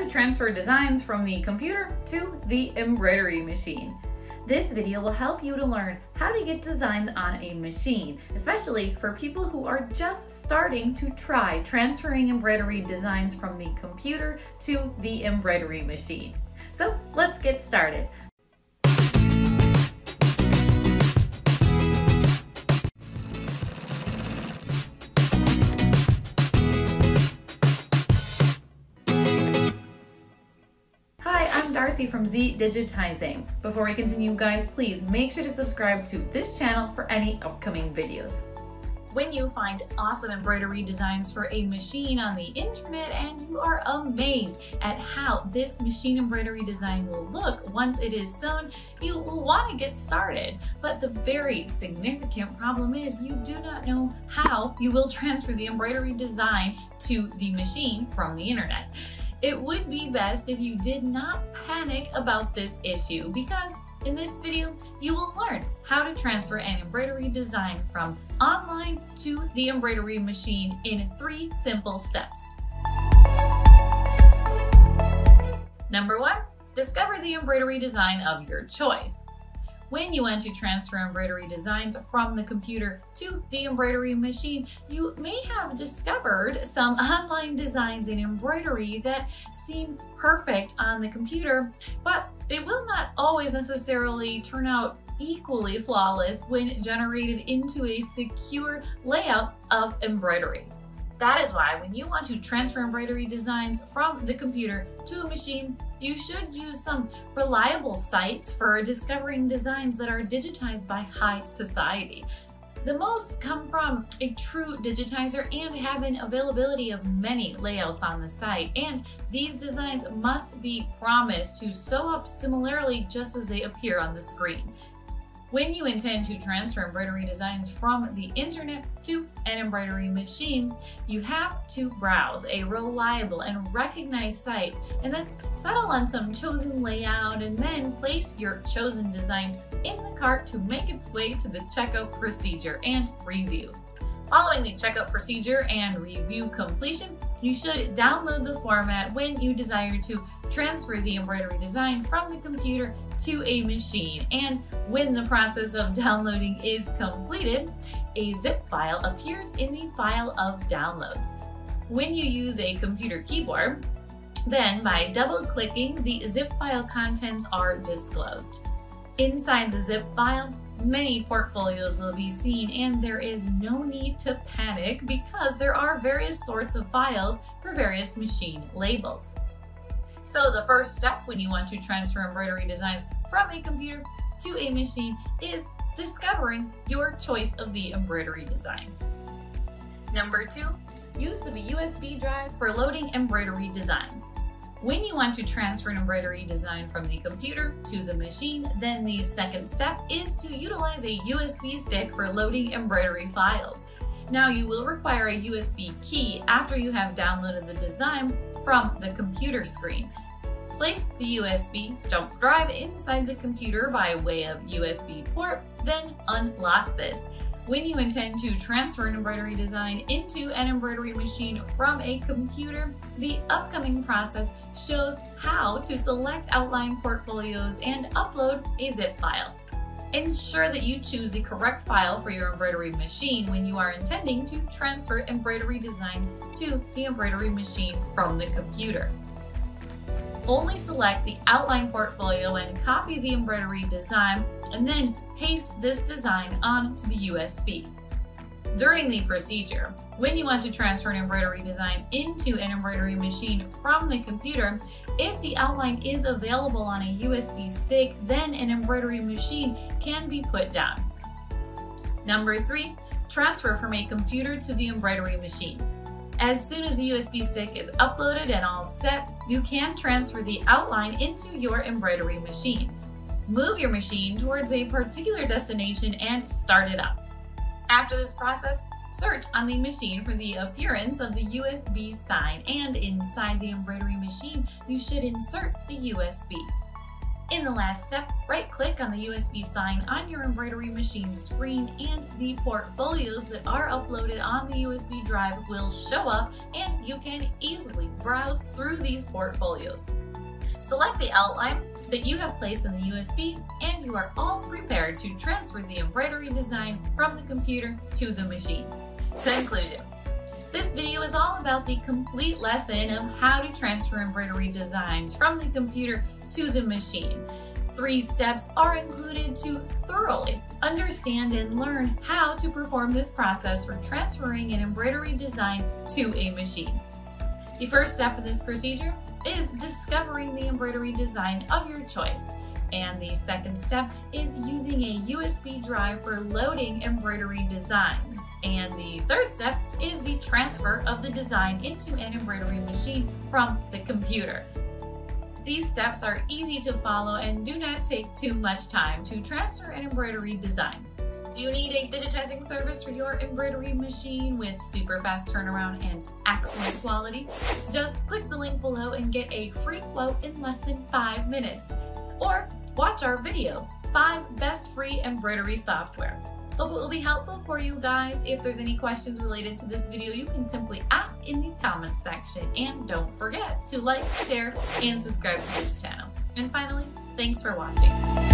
to transfer designs from the computer to the embroidery machine. This video will help you to learn how to get designs on a machine, especially for people who are just starting to try transferring embroidery designs from the computer to the embroidery machine. So let's get started. From ZDigitizing. Before we continue guys, please make sure to subscribe to this channel for any upcoming videos. When you find awesome embroidery designs for a machine on the internet and you are amazed at how this machine embroidery design will look once it is sewn, you will want to get started. But the very significant problem is you do not know how you will transfer the embroidery design to the machine from the internet. It would be best if you did not panic about this issue because in this video, you will learn how to transfer an embroidery design from online to the embroidery machine in three simple steps. Number one, discover the embroidery design of your choice when you want to transfer embroidery designs from the computer to the embroidery machine, you may have discovered some online designs in embroidery that seem perfect on the computer, but they will not always necessarily turn out equally flawless when generated into a secure layout of embroidery. That is why when you want to transfer embroidery designs from the computer to a machine, you should use some reliable sites for discovering designs that are digitized by high society. The most come from a true digitizer and have an availability of many layouts on the site. And these designs must be promised to sew up similarly just as they appear on the screen. When you intend to transfer embroidery designs from the internet to an embroidery machine, you have to browse a reliable and recognized site and then settle on some chosen layout and then place your chosen design in the cart to make its way to the checkout procedure and review. Following the checkout procedure and review completion, you should download the format when you desire to transfer the embroidery design from the computer to a machine. And when the process of downloading is completed, a zip file appears in the file of downloads. When you use a computer keyboard, then by double clicking, the zip file contents are disclosed. Inside the zip file, many portfolios will be seen and there is no need to panic because there are various sorts of files for various machine labels. So the first step when you want to transfer embroidery designs from a computer to a machine is discovering your choice of the embroidery design. Number two, use of a USB drive for loading embroidery designs. When you want to transfer an embroidery design from the computer to the machine, then the second step is to utilize a USB stick for loading embroidery files. Now you will require a USB key after you have downloaded the design from the computer screen. Place the USB jump drive inside the computer by way of USB port, then unlock this. When you intend to transfer an embroidery design into an embroidery machine from a computer, the upcoming process shows how to select outline portfolios and upload a zip file. Ensure that you choose the correct file for your embroidery machine when you are intending to transfer embroidery designs to the embroidery machine from the computer. Only select the outline portfolio and copy the embroidery design and then paste this design onto the USB. During the procedure, when you want to transfer an embroidery design into an embroidery machine from the computer, if the outline is available on a USB stick, then an embroidery machine can be put down. Number three, transfer from a computer to the embroidery machine. As soon as the USB stick is uploaded and all set, you can transfer the outline into your embroidery machine. Move your machine towards a particular destination and start it up. After this process, search on the machine for the appearance of the USB sign and inside the embroidery machine, you should insert the USB. In the last step, right click on the USB sign on your embroidery machine screen and the portfolios that are uploaded on the USB drive will show up and you can easily browse through these portfolios. Select the outline that you have placed in the USB and you are all prepared to transfer the embroidery design from the computer to the machine. Conclusion. This video is all about the complete lesson of how to transfer embroidery designs from the computer to the machine. Three steps are included to thoroughly understand and learn how to perform this process for transferring an embroidery design to a machine. The first step in this procedure is discovering the embroidery design of your choice. And the second step is using a USB drive for loading embroidery designs. And the third step is the transfer of the design into an embroidery machine from the computer. These steps are easy to follow and do not take too much time to transfer an embroidery design. Do you need a digitizing service for your embroidery machine with super fast turnaround and excellent quality? Just click the link below and get a free quote in less than five minutes. Or watch our video, 5 Best Free Embroidery Software. Hope it will be helpful for you guys. If there's any questions related to this video, you can simply ask in the comment section. And don't forget to like, share, and subscribe to this channel. And finally, thanks for watching.